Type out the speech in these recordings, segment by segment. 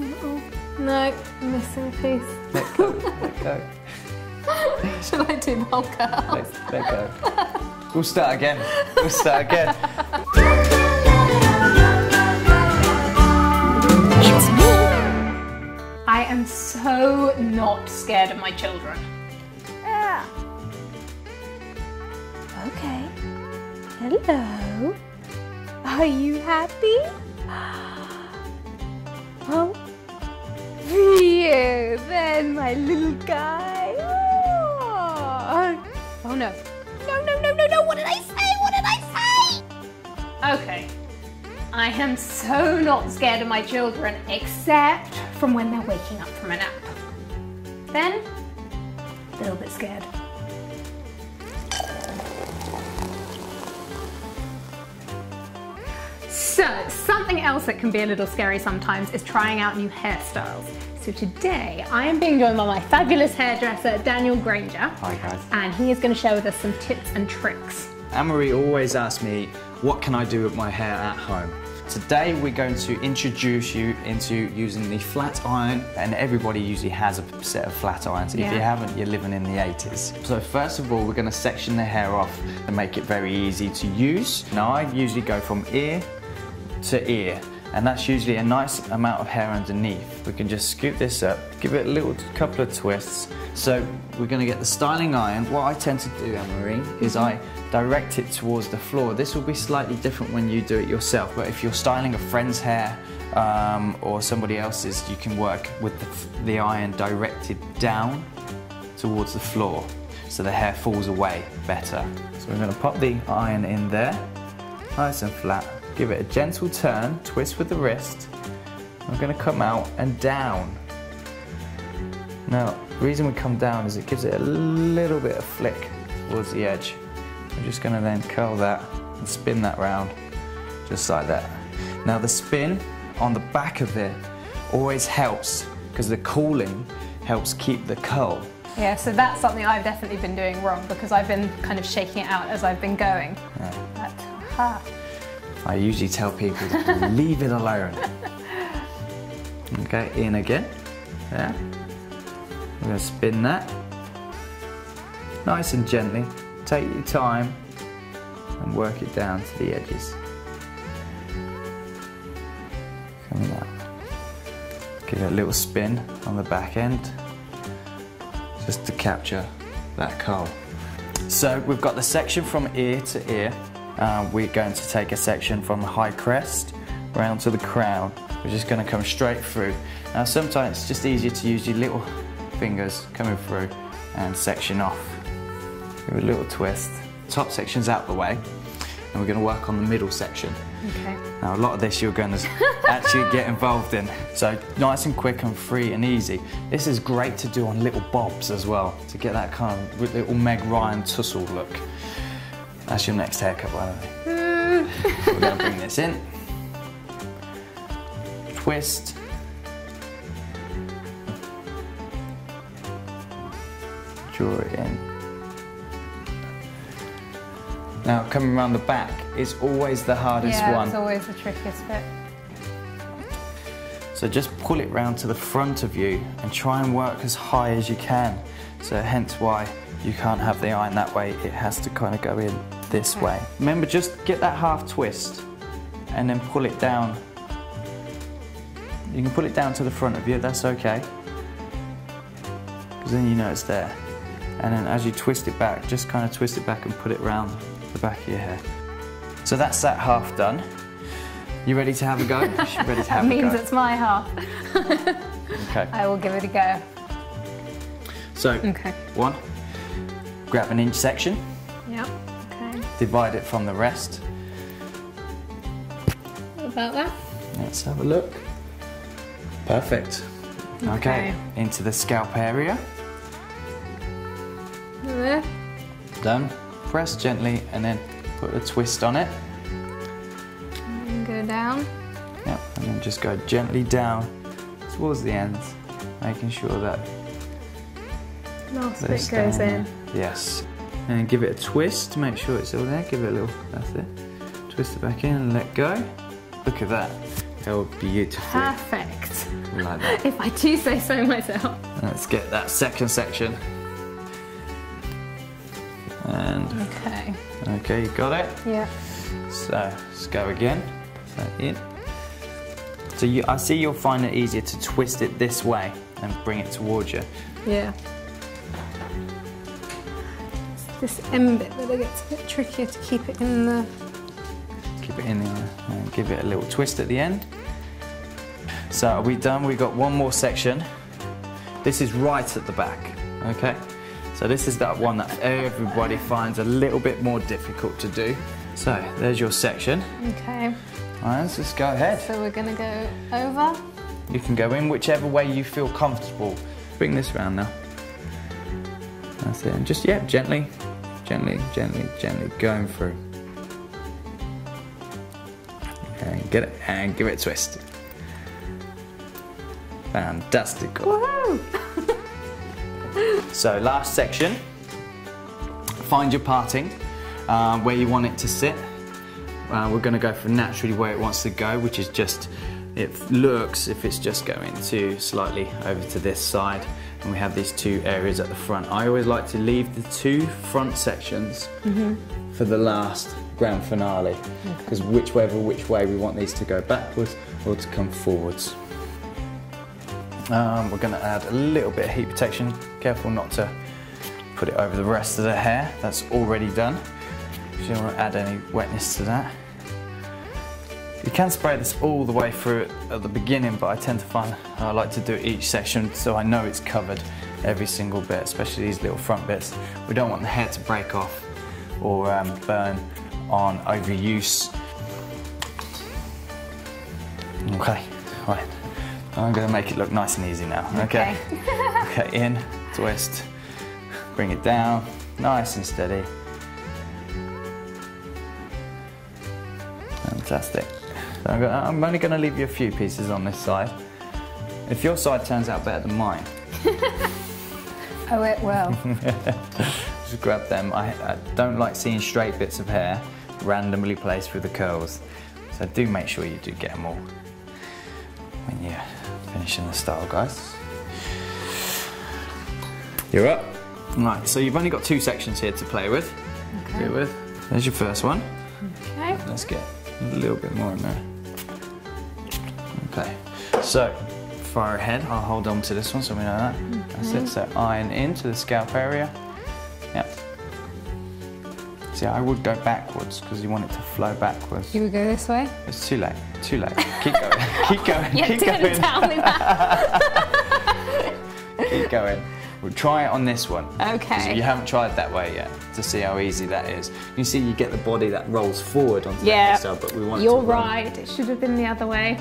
Oh, no, missing a piece. Let go. let go. Shall I do the whole curl? Let, let go. We'll start again. We'll start again. It's me. I am so not scared of my children. Ah. Okay. Hello. Are you happy? Oh. Phew, then my little guy. Oh. oh no. No, no, no, no, no. What did I say? What did I say? Okay. I am so not scared of my children except from when they're waking up from a nap. Then, a little bit scared. So, something else that can be a little scary sometimes is trying out new hairstyles. So today, I am being joined by my fabulous hairdresser, Daniel Granger. Hi guys. And he is going to share with us some tips and tricks. Anna Marie always asks me, what can I do with my hair at home? Today we're going to introduce you into using the flat iron and everybody usually has a set of flat irons. If you haven't, you're living in the 80s. So first of all, we're going to section the hair off and make it very easy to use. Now I usually go from ear to ear and that's usually a nice amount of hair underneath. We can just scoop this up, give it a little couple of twists. So we're going to get the styling iron. What I tend to do, Anna Marie, is I direct it towards the floor. This will be slightly different when you do it yourself, but if you're styling a friend's hair um, or somebody else's, you can work with the, the iron directed down towards the floor so the hair falls away better. So we're to pop the iron in there, nice and flat. Give it a gentle turn, twist with the wrist. I'm going to come out and down. Now, the reason we come down is it gives it a little bit of flick towards the edge. I'm just going to then curl that and spin that round, just like that. Now the spin on the back of it always helps because the cooling helps keep the curl. Yeah, so that's something I've definitely been doing wrong because I've been kind of shaking it out as I've been going. But, aha. I usually tell people to leave it alone. Okay, in again. Yeah. We're going to spin that. Nice and gently. Take your time and work it down to the edges. Coming. Give it a little spin on the back end just to capture that curl. So we've got the section from ear to ear. Uh, we're going to take a section from the high crest round to the crown. We're just going to come straight through. Now sometimes it's just easier to use your little fingers coming through and section off. Give a little twist. Top section's out the way and we're going to work on the middle section. Okay. Now, a lot of this you're going to actually get involved in. So, nice and quick and free and easy. This is great to do on little bobs as well, to get that kind of little Meg Ryan tussle look. That's your next haircut, by the way. Hmm. We're going to bring this in. Twist. Draw it in. Now, coming around the back is always the hardest yeah, one. it's always the trickiest bit. So just pull it round to the front of you and try and work as high as you can. So hence why you can't have the iron that way, it has to kind of go in this Okay. way. Remember just get that half twist and then pull it down. You can pull it down to the front of you, that's okay. Because then you know it's there. And then as you twist it back, just kind of twist it back and put it round the back of your hair. So that's that half done. You ready to have a go? You ready to have That a means go? it's my half. Okay. I will give it a go. So, Okay. one, grab an inch section, Yep. Okay. divide it from the rest. What about that? Let's have a look. Perfect. Okay, Okay. into the scalp area. There. Done. Press gently and then put a twist on it. And go down. Yep, and then just go gently down towards the ends, making sure that Last they bit goes in. there. Yes. And give it a twist to make sure it's all there. Give it a little, that's it. Twist it back in and let go. Look at that. How beautiful. Perfect. Like that. If I do say so myself. Let's get that second section. And Okay. okay, you got it. Yeah. So let's go again. So in. So you, I see you'll find it easier to twist it this way and bring it towards you. Yeah. This end bit that it gets a bit trickier to keep it in the. Keep it in there and give it a little twist at the end. So are we done? We've got one more section. This is right at the back, okay? So this is that one that everybody finds a little bit more difficult to do. So there's your section. Okay. All right, let's just go ahead. So we're gonna go over. You can go in whichever way you feel comfortable. Bring this round now. That's it. And just, yeah, gently, gently, gently, gently going through. And get it and give it a twist. Fantastic. So last section, find your parting, uh, where you want it to sit. Uh, we're going to go for naturally where it wants to go, which is just, it looks if it's just going to slightly over to this side. And we have these two areas at the front. I always like to leave the two front sections for the last grand finale, because whichever which way we want these to go backwards or to come forwards. Um, we're going to add a little bit of heat protection. Careful not to put it over the rest of the hair. That's already done. You don't want to add any wetness to that. Can spray this all the way through at the beginning, but I tend to find I like to do it each section so I know it's covered every single bit, especially these little front bits. We don't want the hair to break off or um, burn on overuse. Okay, right. I'm going to make it look nice and easy now. Okay. okay, in, twist, bring it down, nice and steady. Fantastic. So I'm, only going to leave you a few pieces on this side. If your side turns out better than mine, Oh, it will. just grab them. I, I don't like seeing straight bits of hair randomly placed through the curls. So do make sure you do get them all when you're finishing the style, guys. You're up. Right, so you've only got two sections here to play with. Okay. Deal with. There's your first one. Okay. Let's get a little bit more in there. Okay, so far ahead, I'll hold on to this one so we know that. That's it, so iron into the scalp area. Yep. See, I would go backwards because you want it to flow backwards. You would go this way? It's too late, too late. Keep going, keep going, Yeah, keep going, tell me that. keep going. We'll try it on this one. Okay. You haven't tried that way yet to see how easy that is. You see, you get the body that rolls forward onto Yeah. the hairstyle, but we want it You're right. It should have been the other way.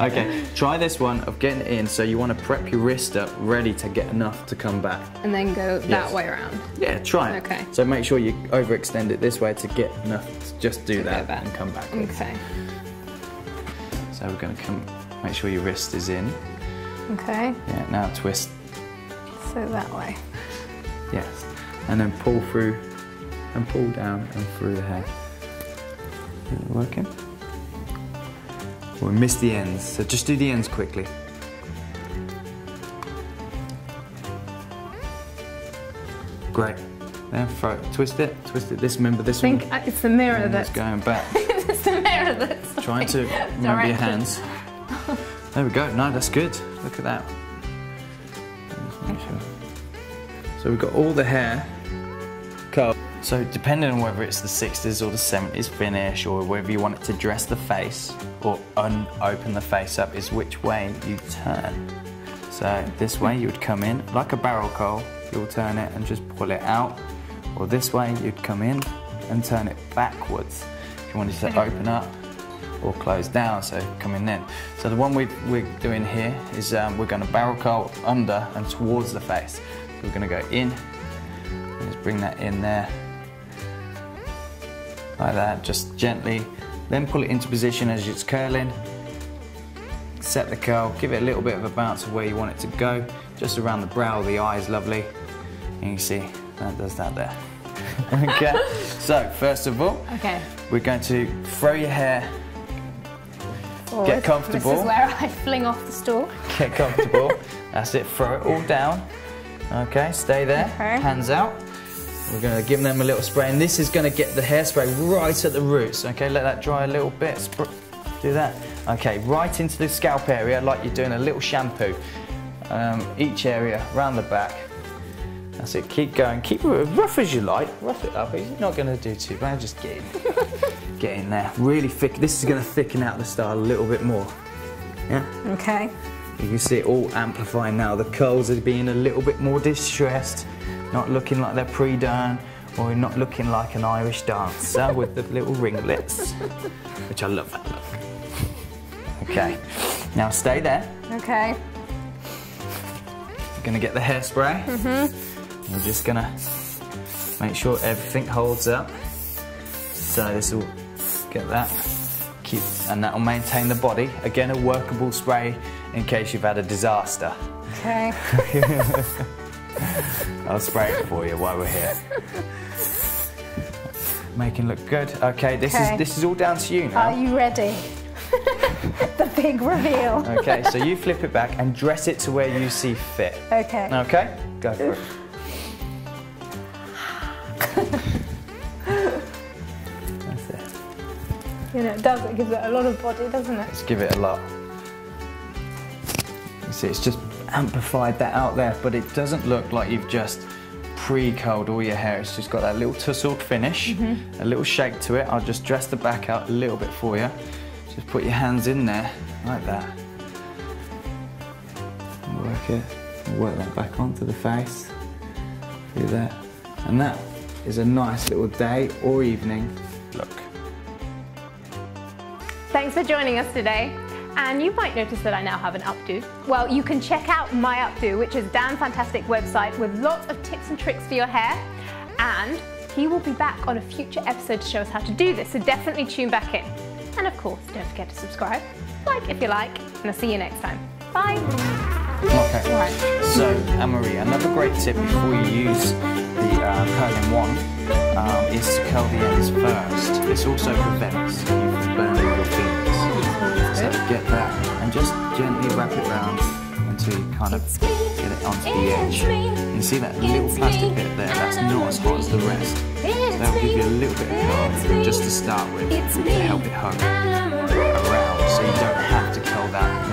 Okay, try this one of getting it in. So you want to prep your wrist up, ready to get enough to come back. And then go that Yes. way around. Yeah, try it. Okay. So make sure you overextend it this way to get enough to just do To that and come back. Okay. So we're going to come, make sure your wrist is in. Okay. Yeah, now twist. So that way. Yes. And then pull through and pull down and through the head. Is it working? We missed the ends, so just do the ends quickly. Great. Then throw it, twist it, twist it. This remember this I think one. it's the mirror And that's. going back. it's the mirror that's. Trying to remember your hands. There we go. No, that's good. Look at that. So we've got all the hair curled. So depending on whether it's the 60s or the 70s finish or whether you want it to dress the face or unopen the face up is which way you turn. So this way you would come in like a barrel curl, you'll turn it and just pull it out. Or this way you'd come in and turn it backwards. If you wanted to open up or close down, so coming in. Then. So the one we we're doing here is um, we're going to barrel curl under and towards the face. We're going to go in, just bring that in there, like that, just gently. Then pull it into position as it's curling. Set the curl, give it a little bit of a bounce of where you want it to go, just around the brow, the eye is lovely. And you see, that does that there. okay, so first of all, Okay. we're going to throw your hair Get This comfortable. is where I fling off the stool. Get comfortable. That's it. Throw it all down. Okay, stay there. Okay. Hands out. We're going to give them a little spray, and this is going to get the hairspray right at the roots. Okay, let that dry a little bit. Spr- do that. Okay, right into the scalp area, like you're doing a little shampoo. Um, each area, round the back. That's it. Keep going. Keep it as rough as you like. Rough it up. It's not going to do too bad. Just get in. get in there. Really thick. This is going to thicken out the style a little bit more. Yeah. Okay. You can see it all amplifying now. The curls are being a little bit more distressed, not looking like they're pre-done, or not looking like an Irish dancer with the little ringlets, which I love that look. Okay, now stay there. Okay. You're gonna get the hairspray. Mm-hmm. We're just gonna make sure everything holds up. So this will get that. Keep, and that will maintain the body. Again, a workable spray in case you've had a disaster. Okay. I'll spray it for you while we're here. Making look good. Okay, this Okay. is this is all down to you now. Are you ready? the big reveal. Okay, so you flip it back and dress it to where you see fit. Okay. Okay, go for it. That's it. You know, it does. It gives it a lot of body, doesn't it? Let's give it a lot. See, it's just amplified that out there, but it doesn't look like you've just pre-curled all your hair. It's just got that little tousled finish, mm-hmm. a little shake to it. I'll just dress the back out a little bit for you. Just put your hands in there, like that. Work it, work that back onto the face. Do that. And that is a nice little day or evening look. Thanks for joining us today. And you might notice that I now have an updo. Well, you can check out my updo, which is Dan's Fantastic website with lots of tips and tricks for your hair. And he will be back on a future episode to show us how to do this, so definitely tune back in. And of course, don't forget to subscribe, like if you like, and I'll see you next time. Bye. Okay. Right. So, Anna Marie, another great tip before you use the uh, curling wand um, is to curl the ends first. This also prevents you from burning your fingers. So get that and just gently wrap it round until you kind of get it onto the edge. You see that little plastic bit there, that's not as hot as the rest. So that'll give you a little bit of curl just to start with to help it hug around. So you don't have to curl that